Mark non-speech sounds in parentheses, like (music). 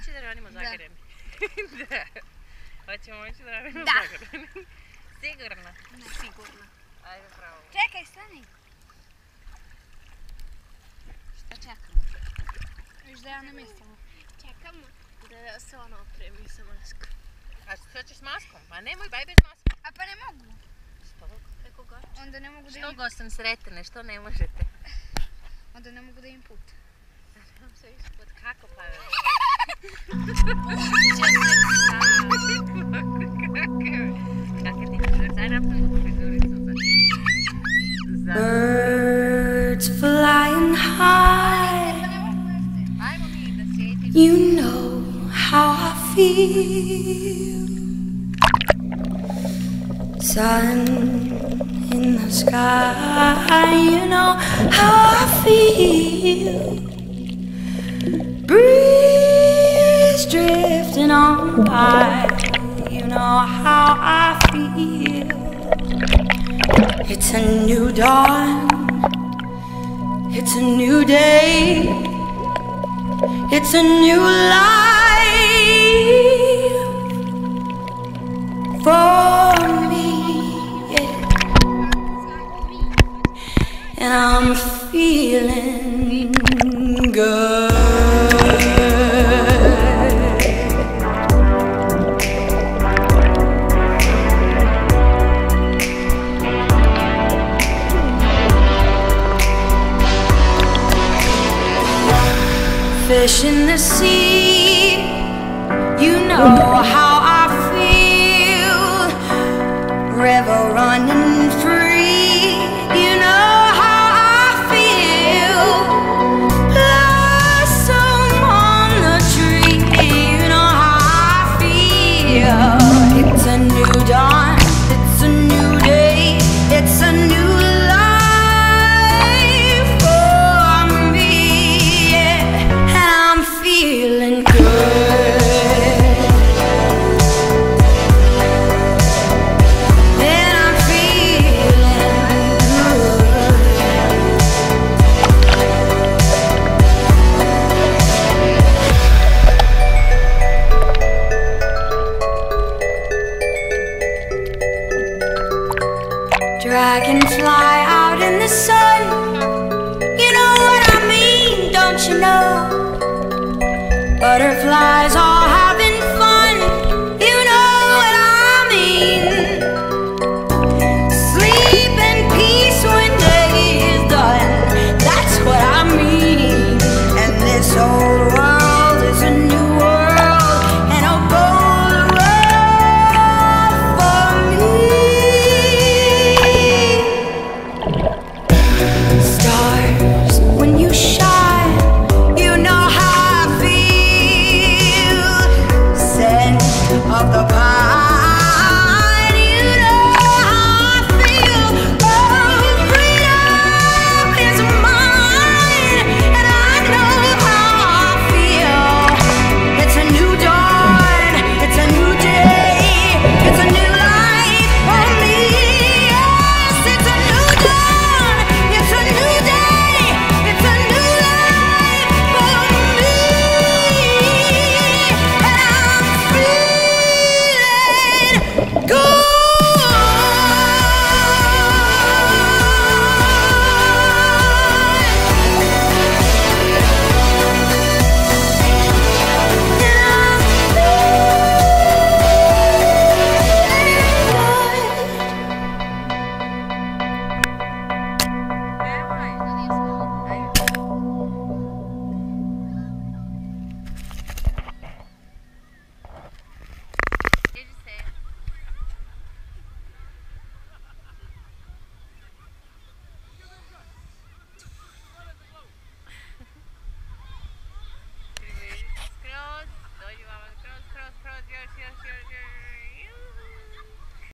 Hoće da radimo Da. zagrani. (laughs) da. Hoćemo moći da radimo Da. zagrani. (laughs) Sigurno. Ne, sigurno. Ajde, pravo. Čekaj, stani. Šta čekamo? Viš da ja ne mislim. Čekamo da se ona opremi sa maskom. A što ćeš s maskom? Ma nemoj, baj bez maske. A pa ne mogu. Što? Kako god. Onda ne mogu da Što im, gostom sretne, što ne možete? onda ne mogu da im put. Birds flying high, you know how I feel. Sun in the sky, you know how I feel. Breeze drifting on by, you know how I feel. It's a new dawn. It's a new day. It's a new life for me. yeah. And I'm feeling fish in the sea. You know how I feel. River running Dragonfly out in the sun. You know what I mean, don't you know?